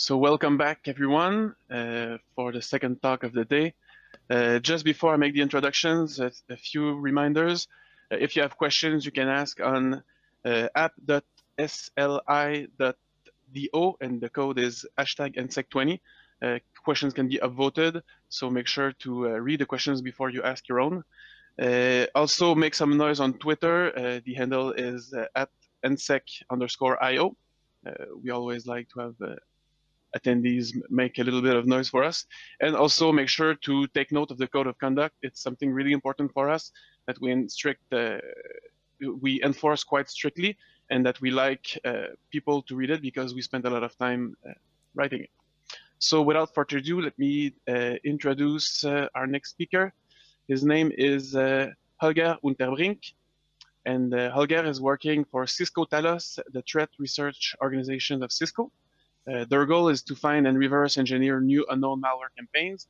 So welcome back, everyone, uh, for the second talk of the day. Uh, just before I make the introductions, a, a few reminders. Uh, if you have questions, you can ask on uh, app.sli.do, and the code is hashtag NSEC20. Uh, questions can be upvoted, so make sure to uh, read the questions before you ask your own. also, make some noise on Twitter. the handle is at nsec underscore io. we always like to have attendees make a little bit of noise for us. And also make sure to take note of the code of conduct. It's something really important for us that we strict, uh, we enforce quite strictly and that we like uh, people to read it because we spend a lot of time uh, writing it. So without further ado, let me uh, introduce uh, our next speaker. His name is uh, Holger Unterbrink. And Holger is working for Cisco Talos, the threat research organization of Cisco. Uh, their goal is to find and reverse engineer new unknown malware campaigns.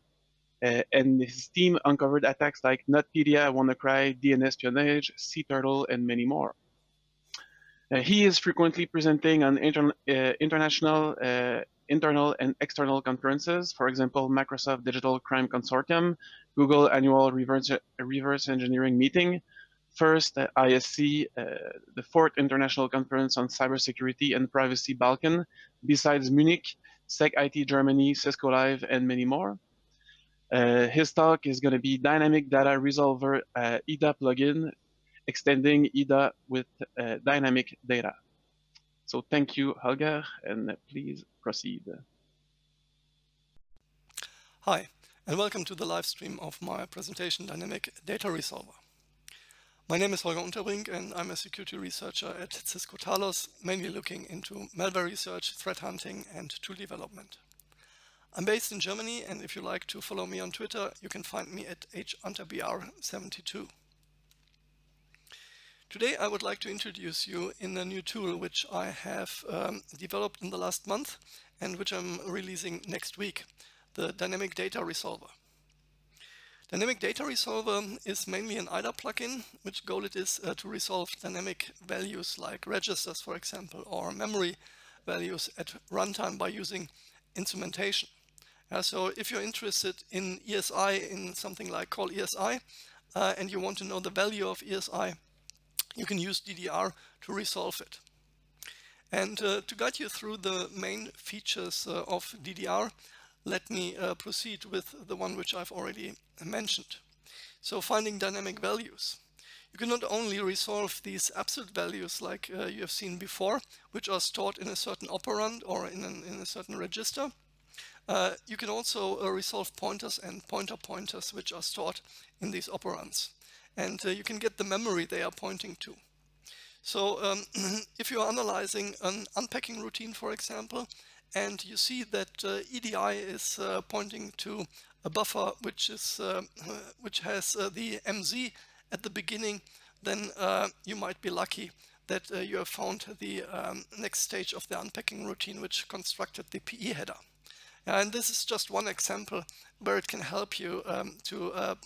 Uh, and his team uncovered attacks like NotPetya, WannaCry, DNSpionage, Turtle, and many more. Uh, he is frequently presenting on inter uh, international, uh, internal, and external conferences, for example, Microsoft Digital Crime Consortium, Google Annual Reverse, Reverse Engineering Meeting, First, uh, ISC, uh, the fourth international conference on cybersecurity and privacy Balkan, BSides Munich, SecIT Germany, Cisco Live, and many more. Uh, his talk is going to be Dynamic Data Resolver IDA plugin, extending IDA with uh, dynamic data. So thank you, Holger, and please proceed. Hi, and welcome to the live stream of my presentation, Dynamic Data Resolver. My name is Holger Unterbrink and I'm a security researcher at Cisco Talos, mainly looking into malware research, threat hunting and tool development. I'm based in Germany and if you like to follow me on Twitter, you can find me at hunterbr72. Today I would like to introduce you in a new tool which I have um, developed in the last month and which I'm releasing next week, the Dynamic Data Resolver. Dynamic Data Resolver is mainly an IDA plugin, which goal it is uh, to resolve dynamic values like registers, for example, or memory values at runtime by using instrumentation. Uh, so if you're interested in ESI, in something like call ESI, uh, and you want to know the value of ESI, you can use DDR to resolve it. And uh, to guide you through the main features uh, of DDR, let me uh, proceed with the one which I've already mentioned. So finding dynamic values. You can not only resolve these absolute values like uh, you have seen before, which are stored in a certain operand or in, an, in a certain register, uh, you can also uh, resolve pointers and pointer pointers which are stored in these operands. And uh, you can get the memory they are pointing to. So um, if you are analyzing an unpacking routine, for example, and you see that uh, EDI is uh, pointing to a buffer which is uh, which has uh, the MZ at the beginning, then uh, you might be lucky that you have found the um, next stage of the unpacking routine which constructed the PE header. And this is just one example where it can help you um, to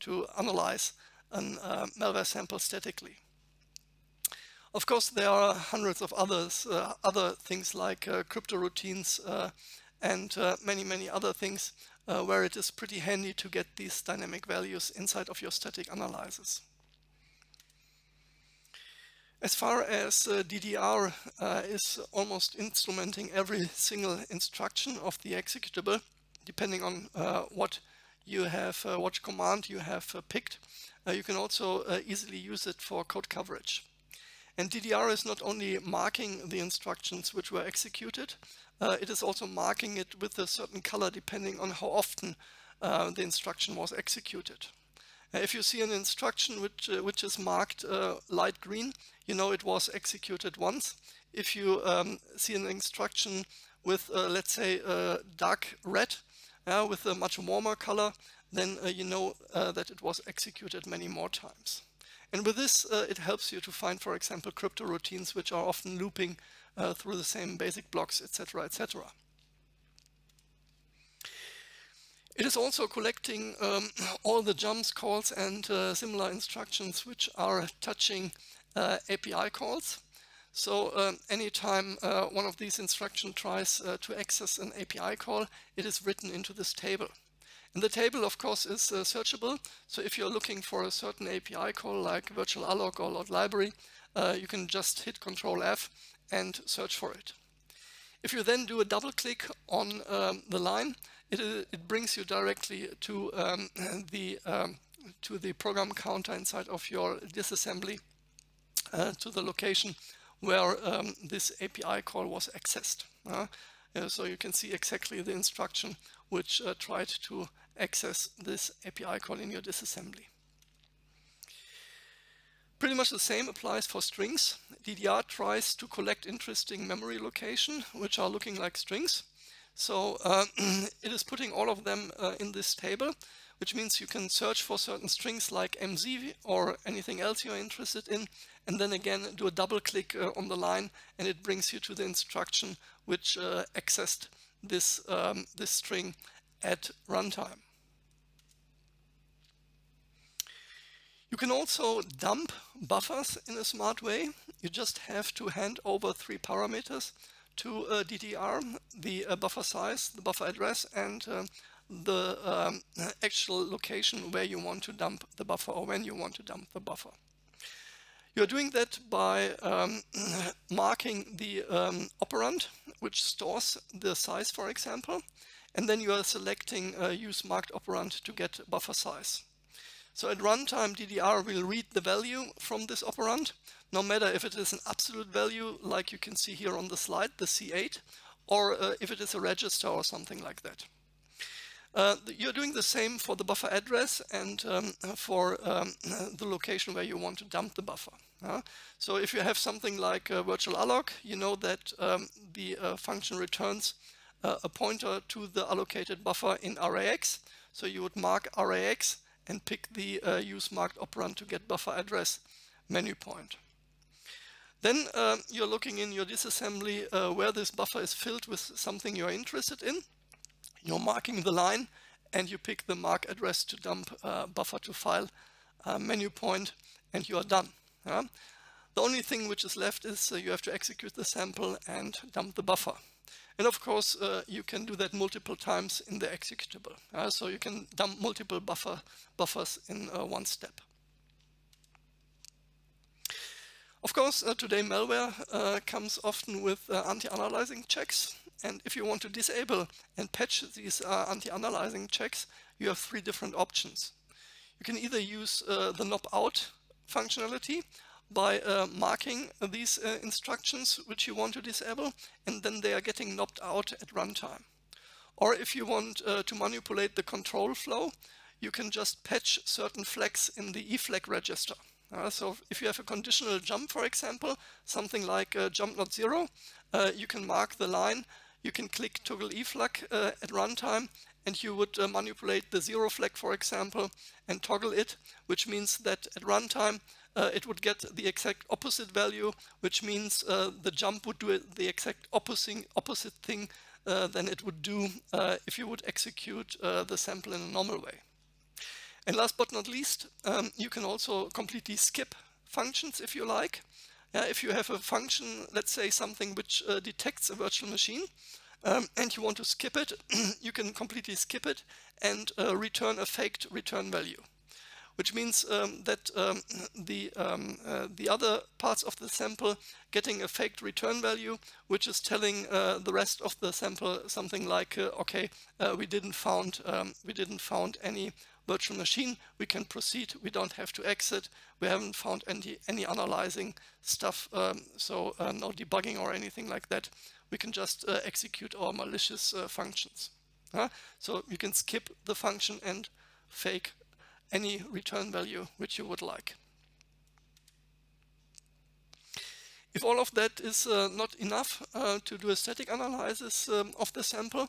to analyze a malware sample statically. Of course, there are hundreds of others, uh, other things like uh, crypto routines uh, and uh, many, many other things uh, where it is pretty handy to get these dynamic values inside of your static analysis. As far as uh, DDR is almost instrumenting every single instruction of the executable, depending on what you have, what command you have picked, you can also easily use it for code coverage. And DDR is not only marking the instructions which were executed, uh, it is also marking it with a certain color depending on how often uh, the instruction was executed. Uh, if you see an instruction which, uh, which is marked uh, light green, you know it was executed once. If you um, see an instruction with, uh, let's say, dark red, with a much warmer color, then you know that it was executed many more times. And with this, uh, it helps you to find, for example, crypto routines, which are often looping uh, through the same basic blocks, etc., etc. It is also collecting um, all the jumps, calls, and uh, similar instructions which are touching uh, API calls. So um, anytime uh, one of these instructions tries uh, to access an API call, it is written into this table. And the table, of course, is uh, searchable. So if you're looking for a certain API call like virtual alloc or load library, uh, you can just hit Control F and search for it. If you then do a double click on um, the line, it, uh, it, brings you directly to um, the um, to the program counter inside of your disassembly uh, to the location where um, this API call was accessed. Uh, so you can see exactly the instruction which uh, tried to access this API call in your disassembly. Pretty much the same applies for strings. DDR tries to collect interesting memory location, which are looking like strings. So uh, it is putting all of them uh, in this table, which means you can search for certain strings like MZ or anything else you're interested in, and then again do a double click uh, on the line and it brings you to the instruction which uh, accessed this, um, this string at runtime. You can also dump buffers in a smart way. You just have to hand over three parameters to uh, DDR, the uh, buffer size, the buffer address, and uh, the um, actual location where you want to dump the buffer or when you want to dump the buffer. You're doing that by um, marking the um, operand, which stores the size, for example, and then you are selecting uh, use marked operand to get buffer size. So at runtime, DDR will read the value from this operand, no matter if it is an absolute value, like you can see here on the slide, the C8, or uh, if it is a register or something like that. Uh, you're doing the same for the buffer address and um, for um, the location where you want to dump the buffer. Uh, so if you have something like virtual alloc, you know that um, the uh, function returns uh, a pointer to the allocated buffer in RAX. So you would mark RAX and pick the uh, use marked operand to get buffer address menu point. Then um, you're looking in your disassembly uh, where this buffer is filled with something you're interested in you're marking the line and you pick the mark address to dump uh, buffer to file uh, menu point and you are done. Yeah? The only thing which is left is uh, you have to execute the sample and dump the buffer. And of course, uh, you can do that multiple times in the executable. so you can dump multiple buffer buffers in uh, one step. Of course, uh, today malware comes often with anti-analyzing checks. And if you want to disable and patch these uh, anti-analyzing checks, you have three different options. You can either use uh, the NOP out functionality by uh, marking these uh, instructions which you want to disable, and then they are getting NOPed out at runtime. Or if you want uh, to manipulate the control flow, you can just patch certain flags in the eFlag register. Uh, so if you have a conditional jump, for example, something like uh, jump not zero, uh, you can mark the line you can click toggle eflag at runtime and you would uh, manipulate the zero flag, for example, and toggle it, which means that at runtime uh, it would get the exact opposite value, which means uh, the jump would do the exact opposite, opposite thing uh, than it would do uh, if you would execute the sample in a normal way. And last but not least, um, you can also completely skip functions if you like. If you have a function, let's say something which uh, detects a virtual machine, um, and you want to skip it, you can completely skip it and uh, return a faked return value. Which means um, that um, the, um, uh, the other parts of the sample getting a faked return value, which is telling uh, the rest of the sample something like, uh, okay, uh, we didn't found um, we didn't found any virtual machine, we can proceed. We don't have to exit. We haven't found any, any analyzing stuff, um, so uh, no debugging or anything like that. We can just uh, execute our malicious functions. so you can skip the function and fake any return value which you would like. If all of that is uh, not enough uh, to do a static analysis um, of the sample,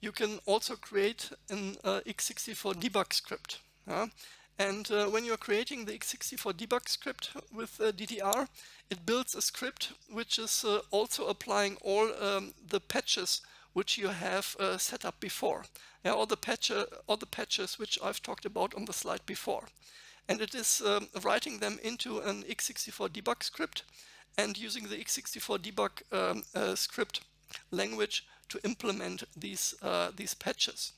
you can also create an uh, x64dbg script. And uh, when you're creating the x64dbg script with uh, DDR, it builds a script which is uh, also applying all um, the patches which you have uh, set up before. Yeah, all the patch, all the patches which I've talked about on the slide before. And it is um, writing them into an x64dbg script and using the x64dbg um, uh, script language to implement these, uh, these patches.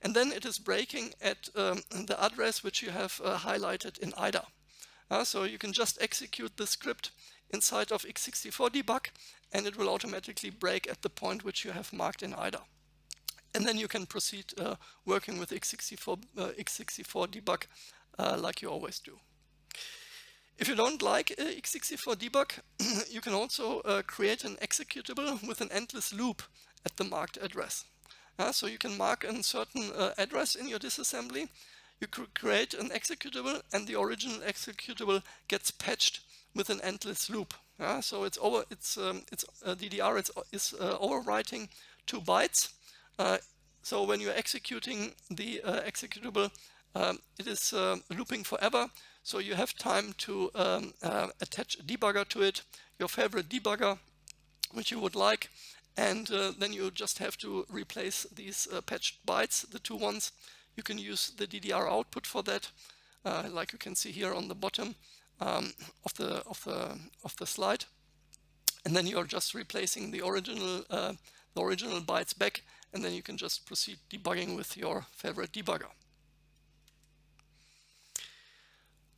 And then it is breaking at um, the address which you have uh, highlighted in IDA. Uh, so you can just execute the script inside of x64dbg and it will automatically break at the point which you have marked in IDA. And then you can proceed uh, working with x64, uh, x64dbg uh, like you always do. If you don't like uh, x64dbg, you can also uh, create an executable with an endless loop at the marked address. Uh, so you can mark a certain address in your disassembly, you create an executable and the original executable gets patched with an endless loop. Uh, so it's over, it's, um, it's uh, DDR it's, is overwriting two bytes. so when you're executing the executable, um, it is looping forever so you have time to um, uh, attach a debugger to it, your favorite debugger, which you would like, and uh, then you just have to replace these uh, patched bytes, the two ones. You can use the DDR output for that, uh, like you can see here on the bottom um, of the of the of the slide, and then you are just replacing the original uh, the original bytes back, and then you can just proceed debugging with your favorite debugger.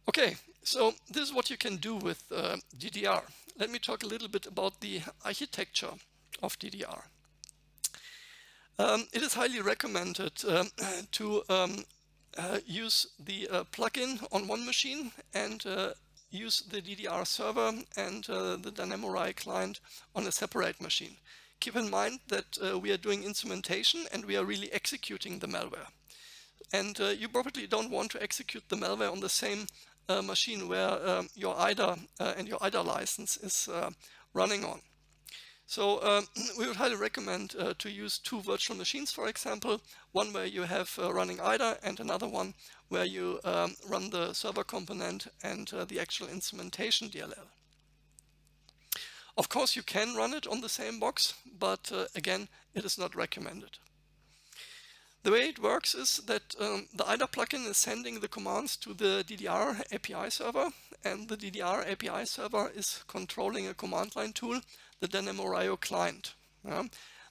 Okay, so this is what you can do with uh, DDR. Let me talk a little bit about the architecture of DDR. Um, it is highly recommended um, to um, uh, use the uh, plugin on one machine and uh, use the DDR server and uh, the DynamoRIO client on a separate machine. Keep in mind that uh, we are doing instrumentation and we are really executing the malware. And you probably don't want to execute the malware on the same uh, machine where um, your IDA uh, and your IDA license is uh, running on. So um, we would highly recommend uh, to use two virtual machines, for example, one where you have uh, running IDA and another one where you um, run the server component and uh, the actual instrumentation DLL. Of course, you can run it on the same box, but again, it is not recommended. The way it works is that um, the IDA plugin is sending the commands to the DDR API server, and the DDR API server is controlling a command line tool, the DynamoRIO client. Yeah.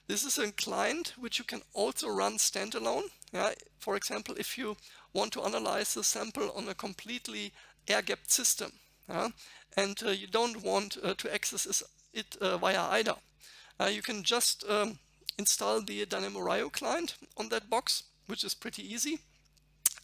This is a client which you can also run standalone. Yeah. For example, if you want to analyze the sample on a completely air-gapped system, yeah, and uh, you don't want uh, to access it uh, via IDA, uh, you can just um, install the DynamoRIO client on that box, which is pretty easy.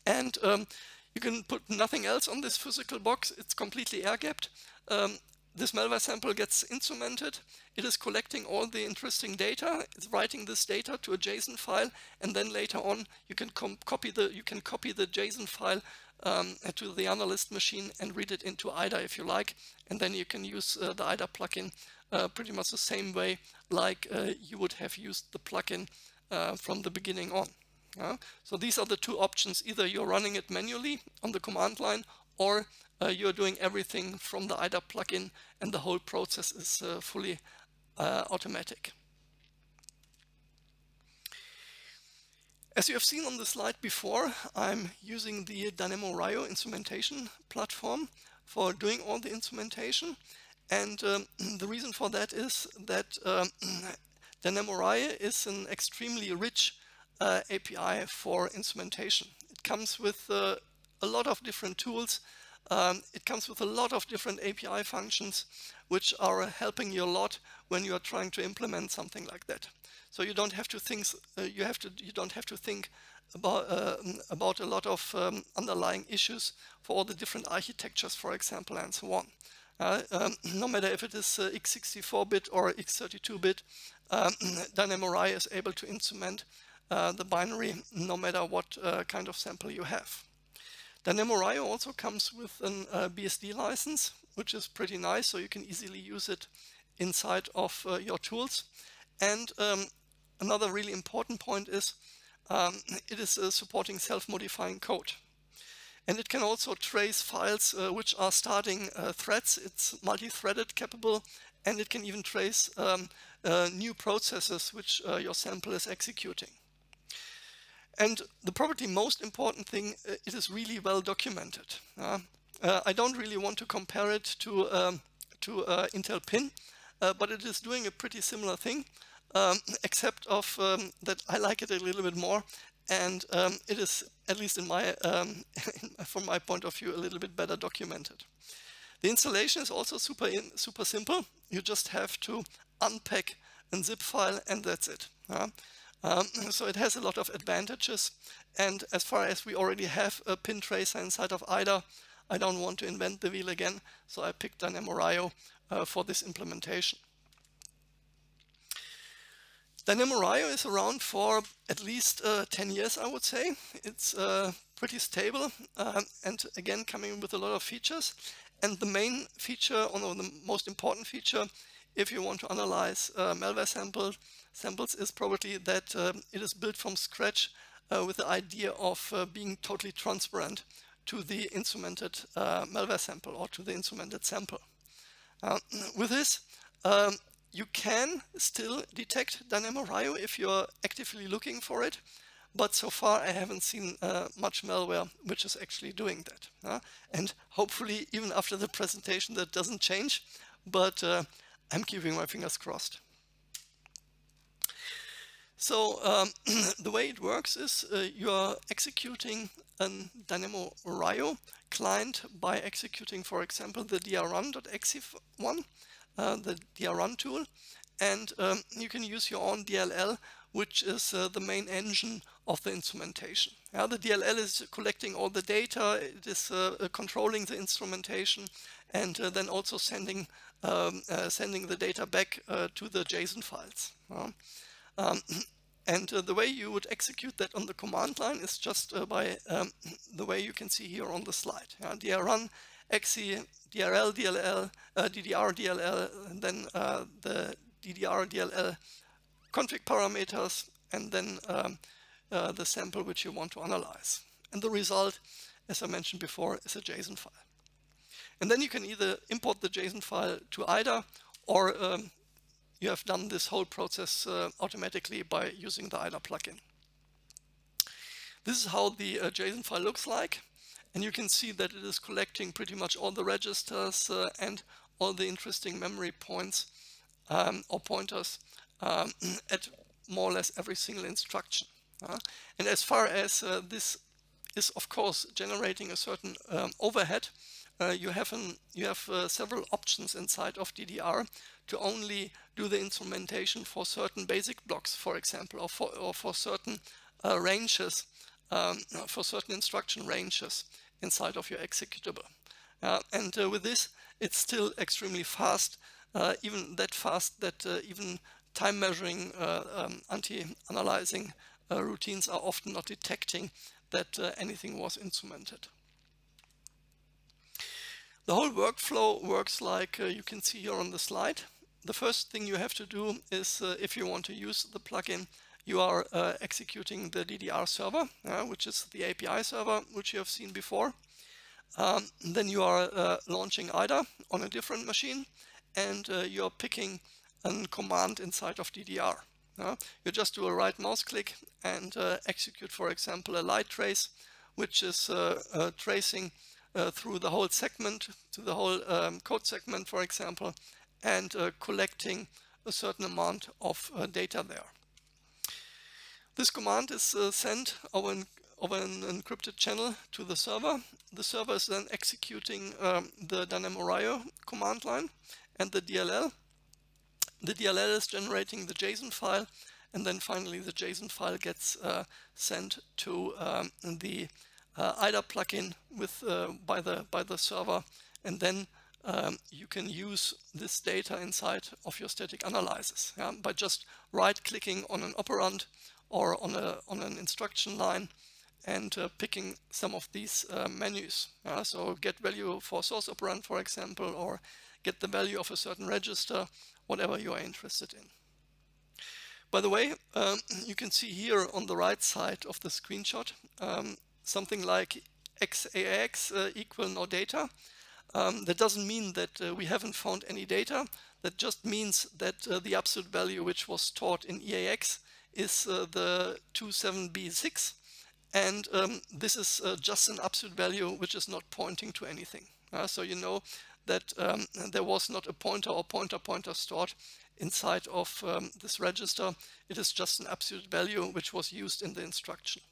And um, you can put nothing else on this physical box. It's completely air-gapped. Um, this malware sample gets instrumented. It is collecting all the interesting data. It's writing this data to a JSON file, and then later on you can copy the you can copy the JSON file um, to the analyst machine and read it into IDA if you like, and then you can use uh, the IDA plugin uh, pretty much the same way like uh, you would have used the plugin uh, from the beginning on. so these are the two options. Either you're running it manually on the command line or you're doing everything from the IDA plugin and the whole process is uh, fully uh, automatic. As you have seen on the slide before, I'm using the DynamoRIO instrumentation platform for doing all the instrumentation. And um, the reason for that is that um, DynamoRIO is an extremely rich uh, API for instrumentation. It comes with uh, a lot of different tools. Um, it comes with a lot of different API functions, which are helping you a lot when you are trying to implement something like that. So you don't have to think. Uh, you have to. You don't have to think about uh, about a lot of um, underlying issues for all the different architectures, for example, and so on. Uh, um, no matter if it is uh, x64-bit or x32-bit, um, DynamoRIO is able to instrument uh, the binary no matter what uh, kind of sample you have. DynamoRIO also comes with an uh, BSD license, which is pretty nice, so you can easily use it inside of uh, your tools. And um, another really important point is um, it is supporting self-modifying code. and it can also trace files uh, which are starting uh, threads. It's multi-threaded capable, and it can even trace um, uh, new processes which uh, your sample is executing. And the probably most important thing, uh, it is really well documented. Uh, I don't really want to compare it to, um, to Intel Pin, but it is doing a pretty similar thing. Um, except of um, that I like it a little bit more and um, it is, at least in my, um, from my point of view, a little bit better documented. The installation is also super, in, super simple. You just have to unpack a zip file and that's it. Um, so it has a lot of advantages. And as far as we already have a pin tracer inside of IDA, I don't want to invent the wheel again. So I picked DynamoRio uh, for this implementation. DynamoRio is around for at least uh, 10 years, I would say. It's uh, pretty stable uh, and again coming with a lot of features. And the main feature, or the most important feature, if you want to analyze uh, malware sample, samples, is probably that um, it is built from scratch uh, with the idea of uh, being totally transparent to the instrumented malware sample or to the instrumented sample. with this, um, you can still detect DynamoRio if you're actively looking for it, but so far I haven't seen uh, much malware which is actually doing that. Uh, and hopefully even after the presentation that doesn't change, but uh, I'm keeping my fingers crossed. So um, the way it works is uh, you are executing a Dynamo Rio client by executing, for example, the drrun.exe one uh, the drrun tool, and um, you can use your own DLL, which is uh, the main engine of the instrumentation. Yeah, the DLL is collecting all the data, it is uh, controlling the instrumentation, and uh, then also sending um, uh, sending the data back uh, to the JSON files. Um, and the way you would execute that on the command line is just by um, the way you can see here on the slide. Yeah, drrun exe DRL, DLL, uh, DDR, DLL, and then uh, the DDR, DLL config parameters, and then um, uh, the sample which you want to analyze. And the result, as I mentioned before, is a JSON file. And then you can either import the JSON file to IDA, or um, you have done this whole process uh, automatically by using the IDA plugin. This is how the uh, JSON file looks like. And you can see that it is collecting pretty much all the registers uh, and all the interesting memory points um, or pointers um, at more or less every single instruction. Uh, and as far as uh, this is of course generating a certain um, overhead, uh, you have, an, you have uh, several options inside of DDR to only do the instrumentation for certain basic blocks, for example, or for, or for certain uh, ranges um, for certain instruction ranges inside of your executable. Uh, and uh, with this, it's still extremely fast, uh, even that fast that even time measuring um, anti-analyzing routines are often not detecting that anything was instrumented. The whole workflow works like you can see here on the slide. The first thing you have to do is, if you want to use the plugin, you are uh, executing the DDR server, uh, which is the API server, which you have seen before. Um, then you are uh, launching IDA on a different machine, and uh, you are picking a command inside of DDR. you just do a right mouse click and uh, execute, for example, a light trace, which is uh, through the whole segment, to the whole um, code segment, for example, and collecting a certain amount of data there. This command is uh, sent over an, over an, encrypted channel to the server. The server is then executing um, the DynamoRio command line and the DLL. The DLL is generating the JSON file and then finally the JSON file gets uh, sent to um, the uh, IDA plugin with uh, by the by the server and then um, you can use this data inside of your static analysis yeah, by just right clicking on an operand or on, a, on an instruction line and uh, picking some of these uh, menus. Uh, so get value for source operand, for example, or get the value of a certain register, whatever you are interested in. By the way, um, you can see here on the right side of the screenshot um, something like xax uh, equal no data. Um, that doesn't mean that uh, we haven't found any data. That just means that uh, the absolute value which was stored in EAX is uh, the 27B6 and um, this is uh, just an absolute value which is not pointing to anything. Uh, so you know that um, there was not a pointer or pointer pointer stored inside of um, this register. It is just an absolute value which was used in the instruction.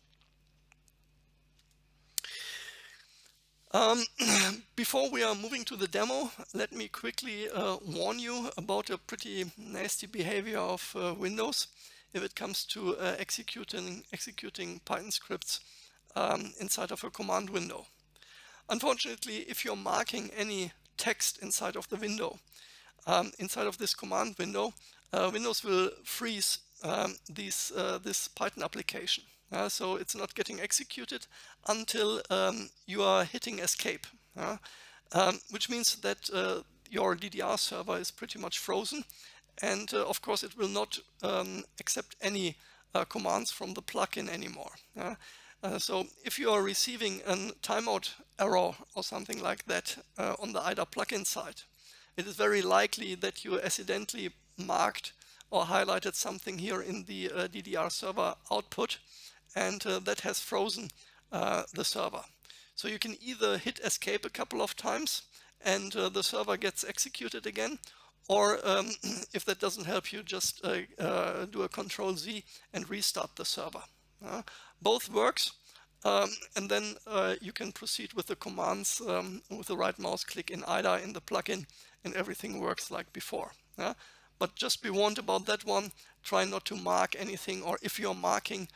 Um, before we are moving to the demo, let me quickly uh, warn you about a pretty nasty behavior of uh, Windows if it comes to uh, executing, executing Python scripts um, inside of a command window. Unfortunately, if you're marking any text inside of the window, um, inside of this command window, uh, Windows will freeze um, these, uh, this Python application. Uh, so it's not getting executed until um, you are hitting escape, um, which means that uh, your DDR server is pretty much frozen and uh, of course, it will not um, accept any uh, commands from the plugin anymore. Uh, so if you are receiving a timeout error or something like that uh, on the IDA plugin side, it is very likely that you accidentally marked or highlighted something here in the uh, DDR server output and uh, that has frozen the server. So you can either hit escape a couple of times and the server gets executed again or um, if that doesn't help you, just uh, uh, do a control Z and restart the server. Uh, both works. Um, and then uh, you can proceed with the commands um, with the right mouse click in IDA in the plugin and everything works like before. But just be warned about that one. Try not to mark anything or if you're marking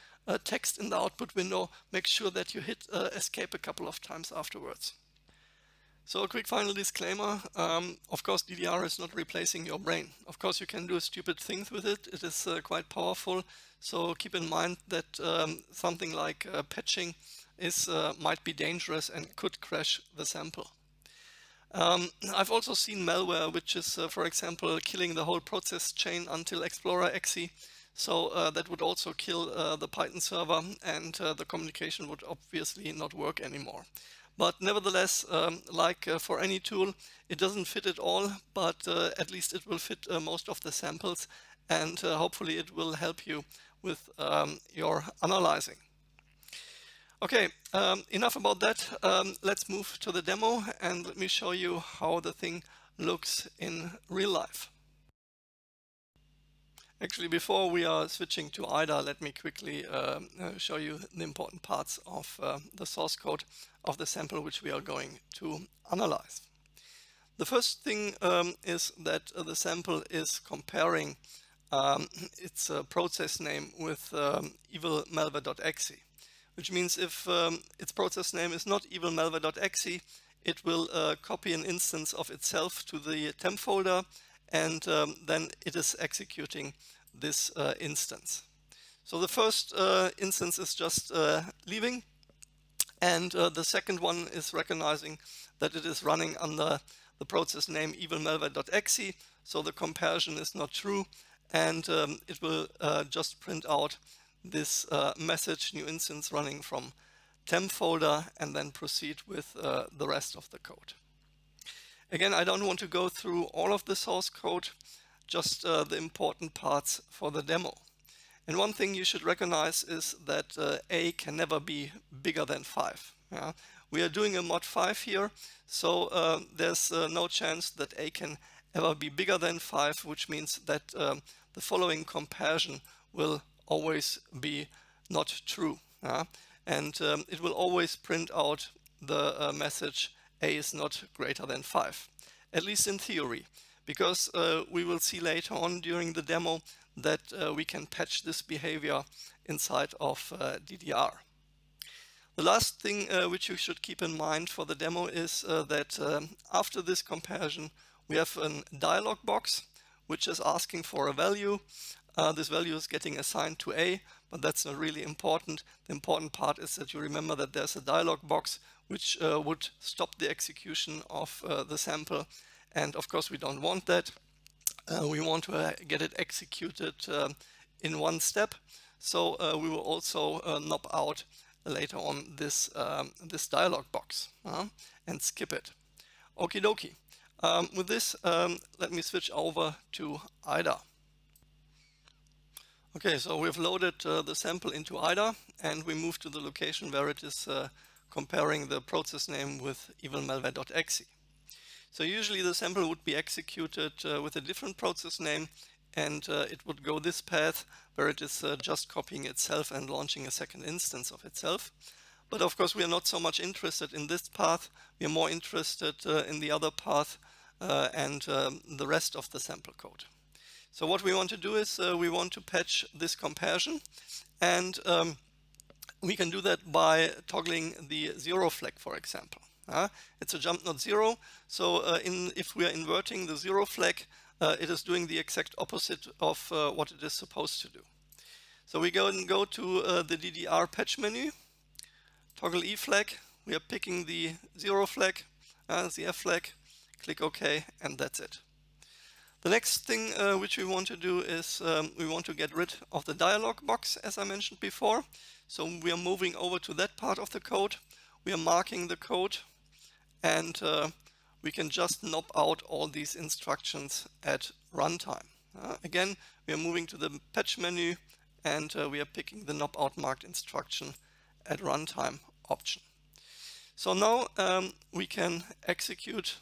text in the output window, make sure that you hit uh, escape a couple of times afterwards. So a quick final disclaimer, um, of course DDR is not replacing your brain. Of course you can do stupid things with it, it is uh, quite powerful, so keep in mind that um, something like uh, patching is uh, might be dangerous and could crash the sample. Um, I've also seen malware which is, uh, for example, killing the whole process chain until Explorer exe, so uh, that would also kill uh, the Python server and the communication would obviously not work anymore. But nevertheless, um, like uh, for any tool, it doesn't fit it all, but uh, at least it will fit uh, most of the samples and uh, hopefully it will help you with um, your analyzing. Okay, um, enough about that. Um, let's move to the demo and let me show you how the thing looks in real life. Actually, before we are switching to IDA, let me quickly uh, uh, show you the important parts of uh, the source code of the sample which we are going to analyze. The first thing um, is that uh, the sample is comparing um, its uh, process name with um, evilmalware.exe, which means if um, its process name is not evilmalware.exe, it will uh, copy an instance of itself to the temp folder and um, then it is executing this uh, instance. So the first uh, instance is just uh, leaving and uh, the second one is recognizing that it is running under the process name evilmalware.exe so the comparison is not true and um, it will uh, just print out this message new instance running from temp folder and then proceed with the rest of the code. Again, I don't want to go through all of the source code, just uh, the important parts for the demo. And one thing you should recognize is that uh, A can never be bigger than 5. Yeah? We are doing a mod 5 here, so uh, there's uh, no chance that A can ever be bigger than 5, which means that um, the following comparison will always be not true. Yeah? And um, it will always print out the uh, message a is not greater than 5, at least in theory, because uh, we will see later on during the demo that uh, we can patch this behavior inside of uh, DDR. The last thing uh, which you should keep in mind for the demo is uh, that um, after this comparison we have a dialog box which is asking for a value. Uh, this value is getting assigned to A, but that's not really important. The important part is that you remember that there's a dialog box which uh, would stop the execution of uh, the sample. And of course, we don't want that. Uh, we want to uh, get it executed um, in one step. So uh, we will also uh, NOP out later on this, um, this dialog box uh, and skip it. Okie dokie. Um, with this, um, let me switch over to IDA. Okay, so we've loaded uh, the sample into IDA and we move to the location where it is uh, comparing the process name with evilmalware.exe. So usually the sample would be executed uh, with a different process name and uh, it would go this path where it is uh, just copying itself and launching a second instance of itself. But of course we are not so much interested in this path, we are more interested uh, in the other path uh, and um, the rest of the sample code. So what we want to do is uh, we want to patch this comparison and um, we can do that by toggling the zero flag, for example. Uh, it's a jump not zero, so uh, in, if we are inverting the zero flag, uh, it is doing the exact opposite of uh, what it is supposed to do. So we go and go to uh, the DDR patch menu, toggle E flag, we are picking the zero flag, the F flag, click OK, and that's it. The next thing uh, which we want to do is um, we want to get rid of the dialog box, as I mentioned before. So we are moving over to that part of the code. We are marking the code and uh, we can just NOP out all these instructions at runtime. Uh, again, we are moving to the patch menu and uh, we are picking the NOP out marked instruction at runtime option. So now um, we can execute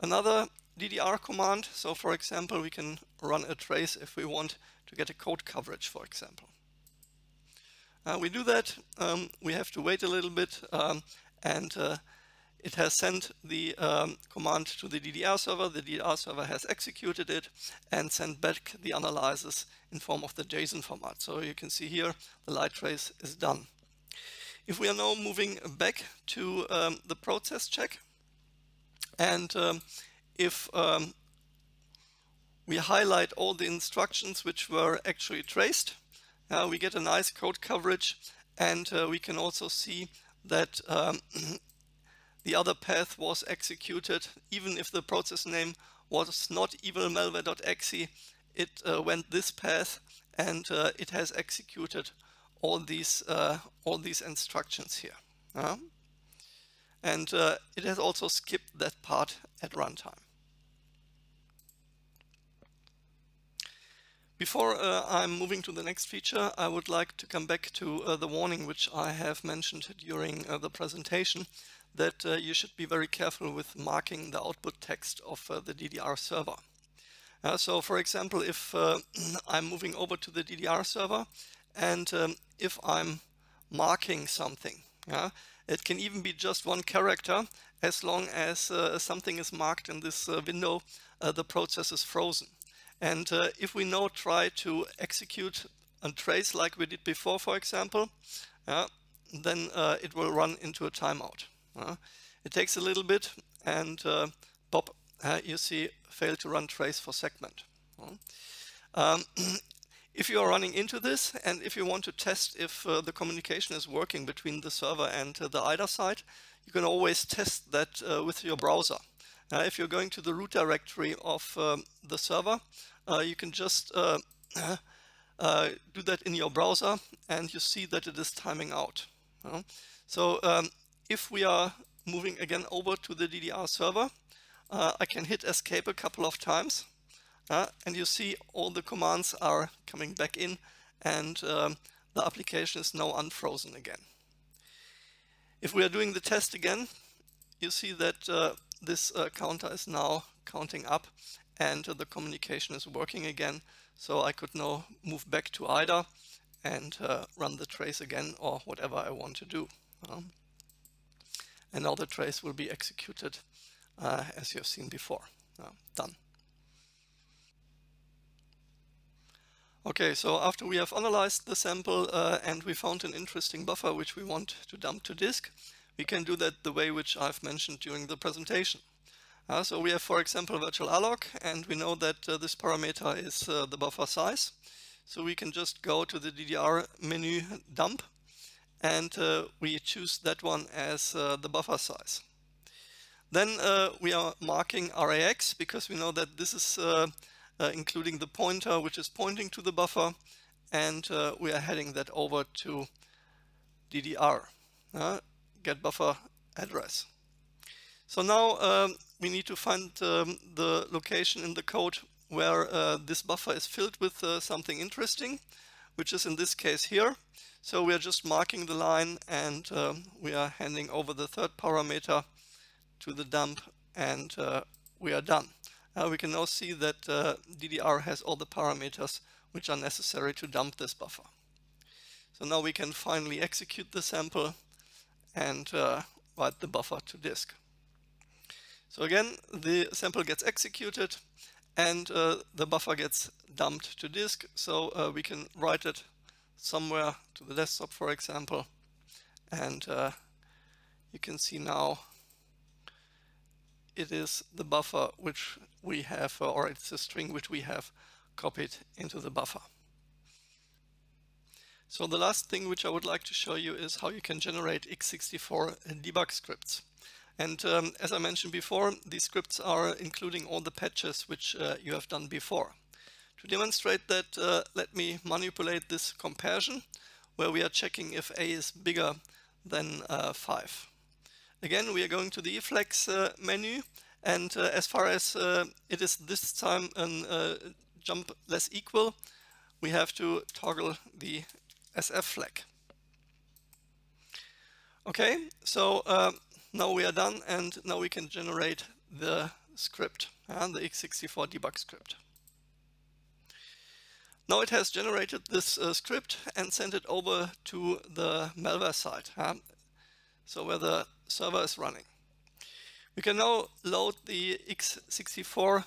another DDR command. So for example, we can run a trace if we want to get a code coverage, for example. Uh, we do that, um, we have to wait a little bit um, and uh, it has sent the um, command to the DDR server, the DDR server has executed it and sent back the analysis in form of the JSON format. So you can see here the light trace is done. If we are now moving back to um, the process check and um, if um, we highlight all the instructions which were actually traced, uh, we get a nice code coverage and uh, we can also see that um, the other path was executed. Even if the process name was not evilmalware.exe it uh, went this path and uh, it has executed all these uh, all these instructions here. Uh, and it has also skipped that part at runtime Before uh, I'm moving to the next feature, I would like to come back to uh, the warning which I have mentioned during uh, the presentation that uh, you should be very careful with marking the output text of uh, the DDR server. Uh, so for example, if I'm moving over to the DDR server and um, if I'm marking something, yeah, it can even be just one character as long as something is marked in this window, the process is frozen. And uh, if we now try to execute a trace like we did before, for example, uh, then uh, it will run into a timeout. Uh, it takes a little bit and uh, pop, uh, you see fail to run trace for segment. Um, if you are running into this and if you want to test if the communication is working between the server and the IDA side, you can always test that with your browser. Uh, if you're going to the root directory of um, the server, uh, you can just uh, uh, do that in your browser and you see that it is timing out. so um, if we are moving again over to the DDR server, uh, I can hit escape a couple of times uh, and you see all the commands are coming back in and um, the application is now unfrozen again. If we are doing the test again, you see that uh, this uh, counter is now counting up and the communication is working again. So I could now move back to IDA and uh, run the trace again or whatever I want to do. Um, and now the trace will be executed uh, as you have seen before. Uh, done. Okay, so after we have analyzed the sample uh, and we found an interesting buffer which we want to dump to disk, we can do that the way which I've mentioned during the presentation. Uh, so we have, for example, virtual alloc, and we know that uh, this parameter is uh, the buffer size. So we can just go to the DDR menu dump, and uh, we choose that one as uh, the buffer size. Then uh, we are marking RAX because we know that this is including the pointer which is pointing to the buffer, and we are heading that over to DDR. get buffer address. So now um, we need to find um, the location in the code where uh, this buffer is filled with uh, something interesting, which is in this case here. So we are just marking the line and um, we are handing over the third parameter to the dump and uh, we are done. Uh, we can now see that uh, DDR has all the parameters which are necessary to dump this buffer. So now we can finally execute the sample and uh, write the buffer to disk. So again, the sample gets executed and uh, the buffer gets dumped to disk. So uh, we can write it somewhere to the desktop, for example. And uh, you can see now it is the buffer which we have, uh, or it's a string which we have copied into the buffer. So the last thing which I would like to show you is how you can generate x64dbg scripts. And um, as I mentioned before, these scripts are including all the patches which uh, you have done before. To demonstrate that, uh, let me manipulate this comparison where we are checking if a is bigger than uh, 5. Again, we are going to the EFLAGS uh, menu and uh, as far as uh, it is this time a jump less equal, we have to toggle the SF flag. Okay, so now we are done and now we can generate the script and the x64dbg script. Now it has generated this uh, script and sent it over to the malware side, so where the server is running. We can now load the x64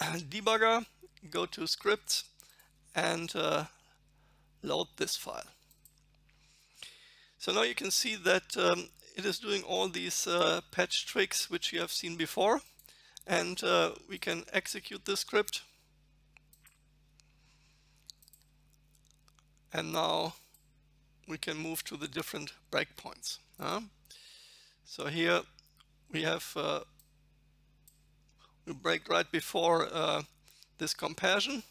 debugger, go to scripts and uh, load this file. So now you can see that um, it is doing all these uh, patch tricks which you have seen before. And uh, we can execute the script. And now we can move to the different breakpoints. So here we have uh, we break right before uh, this comparison.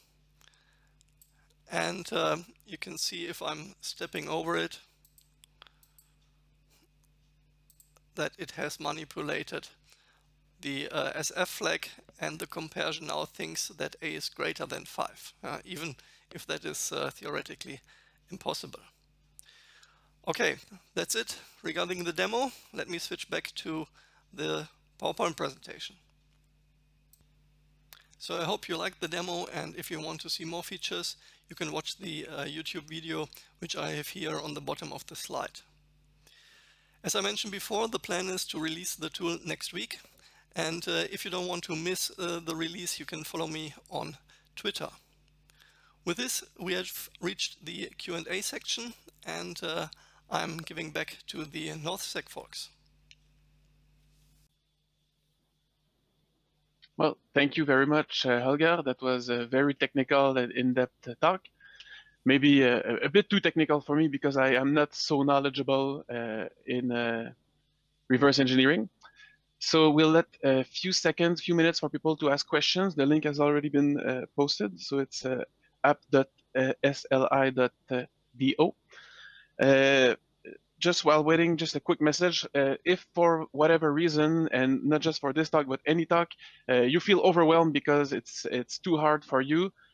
And uh, you can see if I'm stepping over it that it has manipulated the uh, SF flag and the comparison now thinks that a is greater than 5, uh, even if that is uh, theoretically impossible. Okay, that's it regarding the demo. Let me switch back to the PowerPoint presentation. So I hope you liked the demo and if you want to see more features, you can watch the uh, YouTube video which I have here on the bottom of the slide. As I mentioned before, the plan is to release the tool next week. And uh, if you don't want to miss uh, the release, you can follow me on Twitter. With this, we have reached the Q&A section and uh, I'm giving back to the NorthSec folks. Well, thank you very much, uh, Holger. That was a very technical and in-depth talk maybe a, a, bit too technical for me because I am not so knowledgeable uh, in uh, reverse engineering. So we'll let a few seconds, few minutes for people to ask questions. The link has already been uh, posted, so it's uh, app.sli.do. Uh, just while waiting, just a quick message. Uh, if for whatever reason, and not just for this talk, but any talk, uh, you feel overwhelmed because it's it's too hard for you, uh,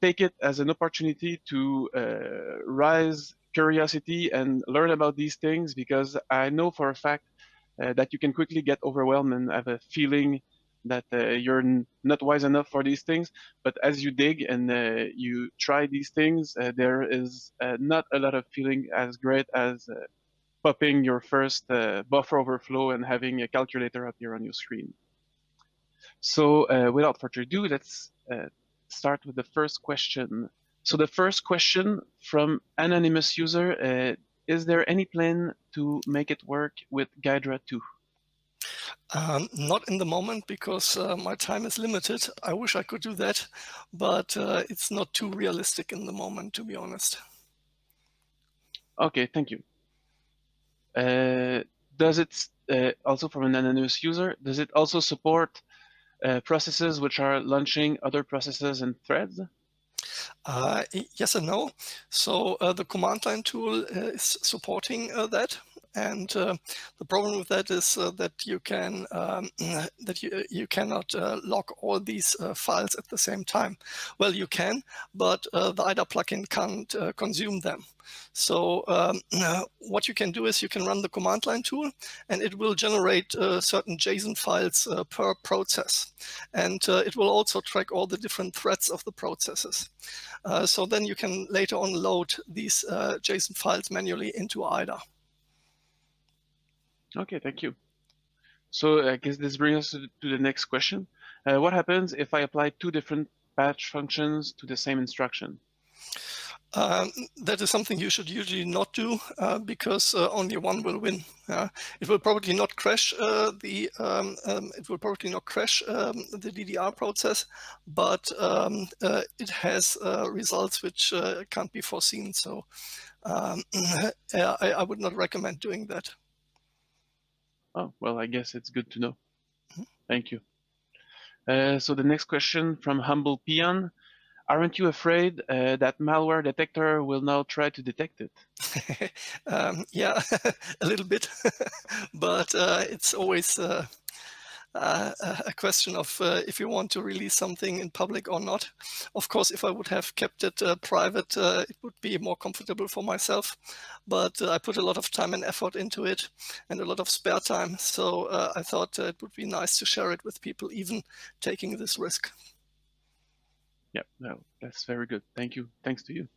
take it as an opportunity to uh, rise curiosity and learn about these things because I know for a fact uh, that you can quickly get overwhelmed and have a feeling that uh, you're not wise enough for these things. But as you dig and uh, you try these things, uh, there is not a lot of feeling as great as popping your first buffer overflow and having a calculator appear on your screen. So without further ado, let's start with the first question. So the first question from anonymous user, uh, is there any plan to make it work with Ghidra 2? Um, not in the moment because uh, my time is limited. I wish I could do that, but uh, it's not too realistic in the moment, to be honest. Okay, thank you. Uh, does it, uh, also from an anonymous user, does it also support uh, processes which are launching other processes and threads? Uh, yes and no. So uh, the command line tool is supporting that. And uh, the problem with that is uh, that you can um, that you you cannot uh, lock all these uh, files at the same time. Well, you can, but uh, the IDA plugin can't consume them. So um, what you can do is you can run the command line tool, and it will generate certain JSON files per process, and it will also track all the different threads of the processes. so then you can later on load these JSON files manually into IDA. Okay, thank you. So I guess this brings us to, the next question. Uh, what happens if I apply two different patch functions to the same instruction? Um, that is something you should usually not do uh, because uh, only one will win. Uh, it will probably not crash uh, the um, um, it will probably not crash um, the DDR process, but um, uh, it has uh, results which can't be foreseen. So um, I, I, would not recommend doing that. Oh well, I guess it's good to know. Mm -hmm. Thank you. so the next question from Humble Peon aren't you afraid uh, that malware detector will now try to detect it? um, yeah, a little bit, but uh, it's always uh, uh a question of uh, if you want to release something in public or not. Of course, if I would have kept it uh, private, it would be more comfortable for myself. But I put a lot of time and effort into it and a lot of spare time. So I thought it would be nice to share it with people, even taking this risk. Yeah, no, that's very good. Thank you. Thanks to you.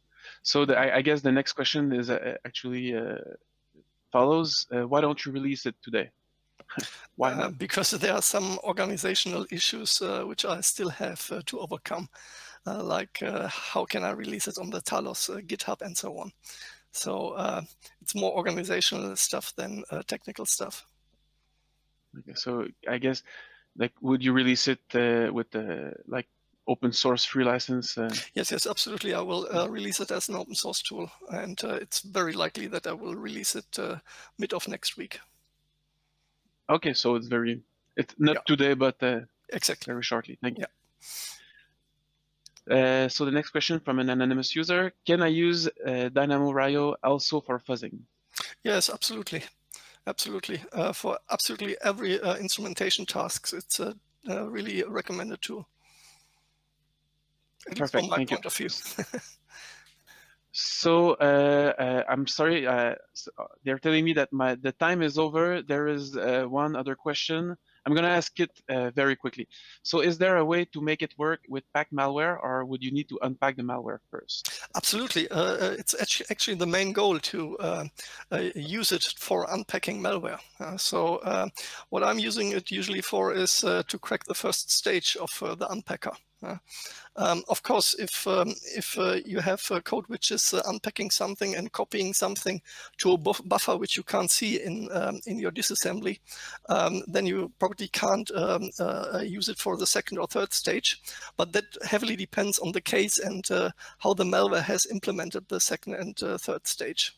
So the, I, I, guess the next question is uh, actually uh, follows. Uh, why don't you release it today? why uh, because there are some organizational issues uh, which I still have uh, to overcome, like how can I release it on the Talos GitHub and so on. So it's more organizational stuff than technical stuff. Okay, so I guess like would you release it with the like open source free license? Uh... Yes, yes, absolutely. I will uh, release it as an open source tool, and uh, it's very likely that I will release it uh, mid of next week. Okay, so it's very, it's not yeah. today, but uh, exactly very shortly. Thank you. Yeah. Uh, so the next question from an anonymous user: Can I use DynamoRIO also for fuzzing? Yes, absolutely, absolutely. for absolutely every instrumentation tasks, it's a really recommended tool. Perfect. From my Thank point you. of view. so uh, uh, I'm sorry. Uh, so uh, they're telling me that my the time is over. There is uh, one other question. I'm going to ask it uh, very quickly. So is there a way to make it work with packed malware, or would you need to unpack the malware first? Absolutely. it's actually, actually the main goal to use it for unpacking malware. so what I'm using it usually for is to crack the first stage of the unpacker. Um, of course, if um, if uh, you have a code which is uh, unpacking something and copying something to a buff buffer which you can't see in um, in your disassembly, um, then you probably can't um, uh, use it for the second or third stage. But that heavily depends on the case and uh, how the malware has implemented the second and uh, third stage.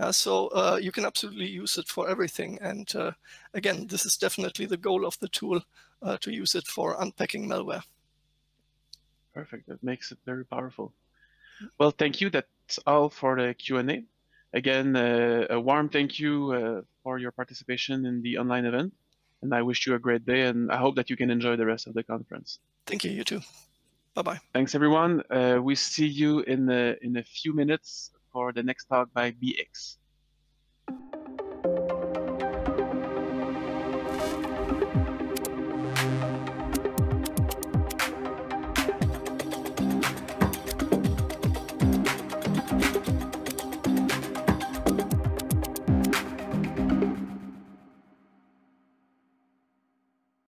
Uh, so uh, you can absolutely use it for everything. And uh, again, this is definitely the goal of the tool to use it for unpacking malware. Perfect. That makes it very powerful. Well, thank you. That's all for the Q&A. Again, uh, a warm thank you uh, for your participation in the online event. And I wish you a great day, and I hope that you can enjoy the rest of the conference. Thank you. You too. Bye-bye. Thanks, everyone. Uh, we see you in, in a few minutes for the next talk by BX.